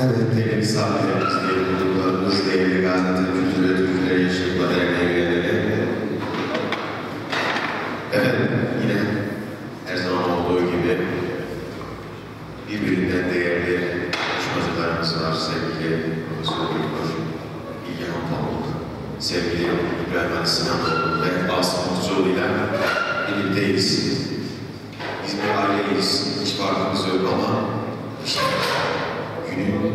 Evet, değerli misafirlerimiz, değerli konuklarımız, değerli Gaziantep Kültür ve Türkleri Yaşatma Derneği üyeleri. Efendim, yine her zaman olduğu gibi birbirinden değerli konuşmacılarımız var. Sevgili Profesör Doktor İlhan Pamuk, sevgili İbrahim Ali Sinanoğlu ve Asım Mutluoğlu ile birlikteyiz. Biz bir aileyiz, hiç farkımız yok ama işte günün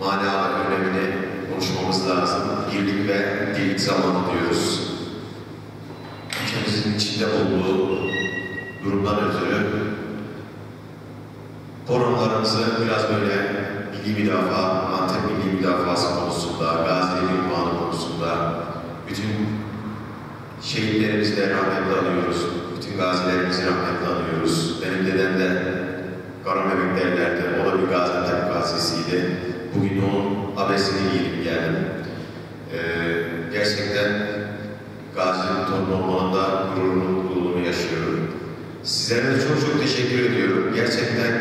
mana önemini konuşmamız lazım. Birlik ve birlik zamanı diyoruz. Ülkemizin içinde olduğu durumdan ötürü programlarımızı biraz böyle milli müdafaa, Antep milli müdafası konusunda, Gazi'nin ünvanı konusunda bütün şehitlerimizi de rahmetle anıyoruz. Bütün gazilerimizi rahmetle anıyoruz. Benim dedem de Karamebek derlerdi. O da bir Gaziantep gazisiydi. Bugün onun abesini giyip geldim. Ee, gerçekten Gazi'nin torunu olmanın da gururunu, mutluluğunu yaşıyorum. Sizlere de çok çok teşekkür ediyorum. Gerçekten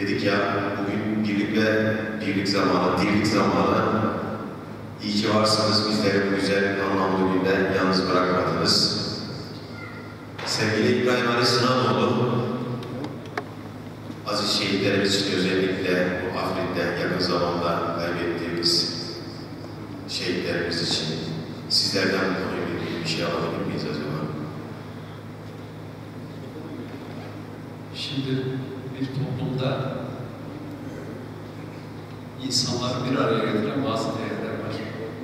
dedik ya bugün birlik ve birlik zamanı, dirlik zamanı. İyi ki varsınız. Bizleri bu güzel, anlamlı günde yalnız bırakmadınız. Sevgili İbrahim Ali Sınavoğlu, aziz şehitlerimiz için özellikle bu Afrin'de yakın zamanda kaybettiğimiz şehitlerimiz için sizlerden bu konuyla bir şey alabilir miyiz acaba? Şimdi bir toplumda insanları bir araya getiren bazı değerler var.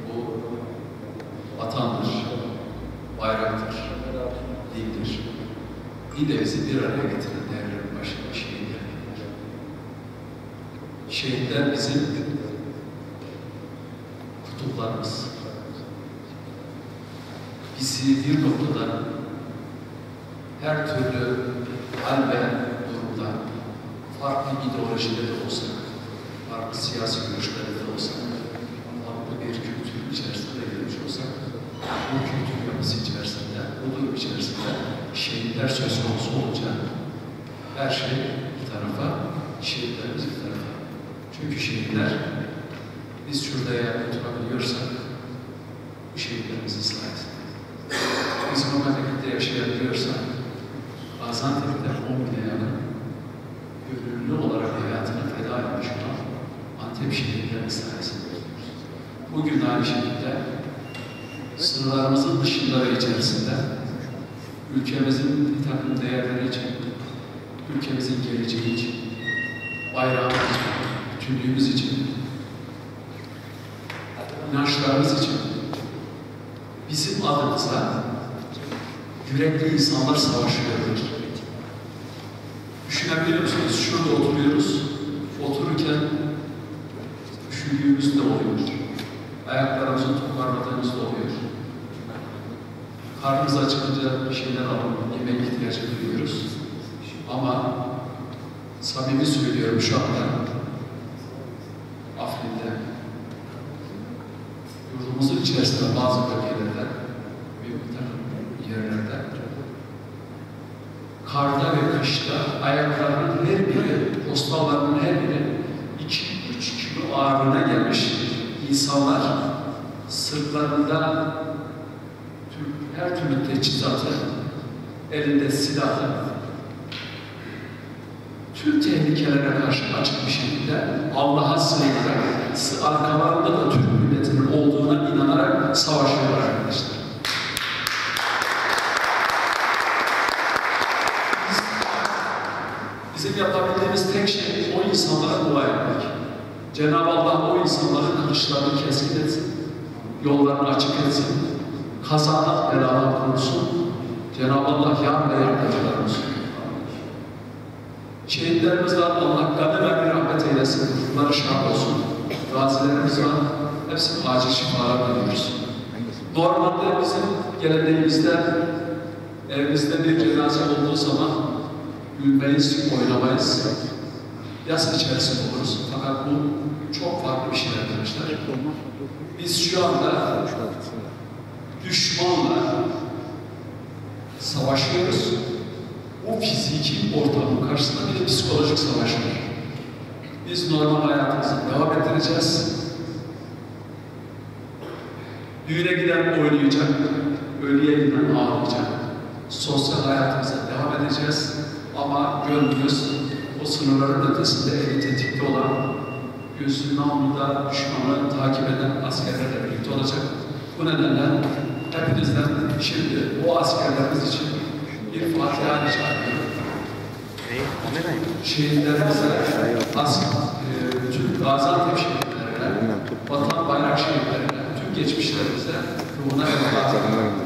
Bu vatandır, bayraktır, dindir. Bir de bizi bir araya getiren Şehitler bizim kutuplarımız. Bizi bir noktada her türlü hal ve durumda farklı ideolojide de olsak, farklı siyasi görüşlerde de olsak, farklı bir kültür içerisinde gelmiş olsak, bu kültür yapısı içerisinde, bu durum içerisinde şehitler söz konusu olunca her şey bir tarafa, şehitlerimiz bir tarafa. Çünkü şehitler biz şurada eğer oturabiliyorsak bu şehitlerimizin sayesinde. Biz bu memlekette yaşayabiliyorsak Gaziantep'te 10 bine yakın gönüllü olarak hayatını feda etmiş olan Antep şehitlerinin sayesinde oluyoruz. Bugün de aynı şekilde sınırlarımızın dışında ve içerisinde ülkemizin bir takım değerleri için, ülkemizin geleceği için, bayrağımız bütünlüğümüz için, inançlarımız için bizim adımıza yürekli insanlar savaşıyorlar. Düşünebiliyor musunuz? Şurada oturuyoruz. Otururken üşüdüğümüz de oluyor. Ayaklarımızı toparladığımız da oluyor. Karnımız acıkınca bir şeyler alıp yemek ihtiyacı duyuyoruz. Ama samimi söylüyorum şu anda Afrin'de yurdumuzun içerisinde bazı bölgelerde bir takım yerlerde karda ve kışta ayaklarının her biri, postallarının her biri 2-3 kilo ağırlığına gelmiş. İnsanlar sırtlarında her türlü teçhizatı, elinde silahı, tüm tehlikelere karşı açık bir şekilde Allah'a sığınarak, sı- arkalarında da olduğuna inanarak savaşıyorlar arkadaşlar. Bizim yapabildiğimiz tek şey o insanlara dua etmek. Cenab-ı Allah o insanların kılıçlarını keskin etsin, yollarını açık etsin, kazadan beladan korusun. Cenab-ı Allah yar ve yardımcılar olsun. Şehitlerimiz var, Allah gani ve rahmet eylesin, ruhları şah olsun. Gazilerimiz var, hepsine acil şifalar diliyoruz. Normalde bizim geleneğimizde evimizde bir cenaze olduğu zaman gülmeyiz, oynamayız. Yas içerisinde oluruz. Fakat bu çok farklı bir şey arkadaşlar. Biz şu anda düşmanla savaşıyoruz. O fiziki ortamın karşısında bir psikolojik savaş var. Biz normal hayatımızı devam ettireceğiz. Düğüne giden oynayacak, ölüye giden ağlayacak. Sosyal hayatımıza devam edeceğiz. Ama gönlümüz o sınırların ötesinde eli tetikte olan göğsünün namluda düşmanı takip eden askerlerle birlikte olacak. Bu nedenle hepinizden şimdi o askerlerimiz için bir Fatiha rica ediyorum. Şehitlerimize, as, e, bütün Gaziantep şehitlerine, vatan bayrak geçmişlerimize ruhuna ve